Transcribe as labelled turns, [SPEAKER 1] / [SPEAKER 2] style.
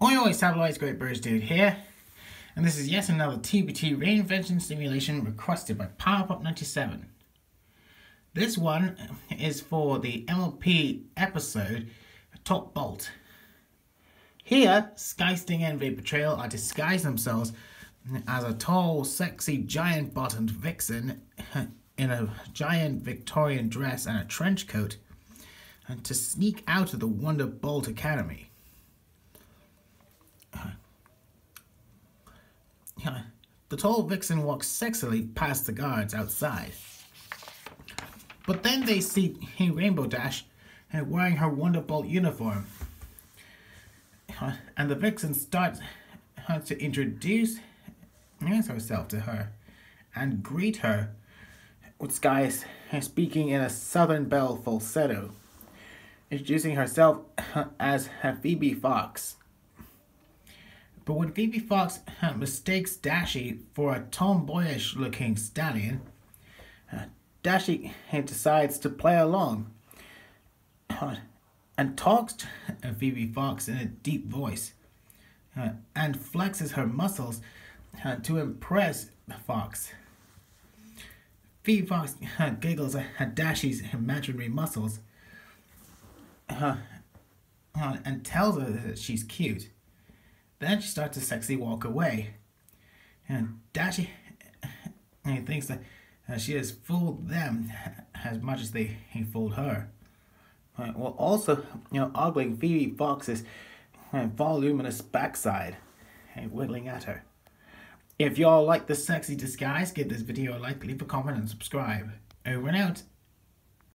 [SPEAKER 1] Oi satellites, Great British Dude here, and this is yet another TBT reinvention simulation requested by PowerPup97. This one is for the MLP episode Top Bolt. Here, Sky Stinger and Vapor Trail are disguised themselves as a tall, sexy, giant-bottomed vixen in a giant Victorian dress and a trench coat to sneak out of the Wonderbolt Academy. The tall vixen walks sexily past the guards outside. But then they see Rainbow Dash wearing her Wonderbolt uniform. And the vixen starts uh, to introduce herself to her and greet her with Sky uh, speaking in a Southern Belle falsetto, introducing herself uh, as Phoebe Fox. But when Phoebe Fox mistakes Dashy for a tomboyish looking stallion, uh, Dashy decides to play along uh, and talks to Phoebe Fox in a deep voice uh, and flexes her muscles uh, to impress Fox. Phoebe Fox uh, giggles at Dashy's imaginary muscles uh, and tells her that she's cute. Then she starts to sexy walk away. And Dashy he thinks that uh, she has fooled them as much as they fooled her. Uh, while also, you know, ogling Phoebe Fox's uh, voluminous backside and wiggling at her. If y'all like this sexy disguise, give this video a like, leave a comment, and subscribe. Over and out.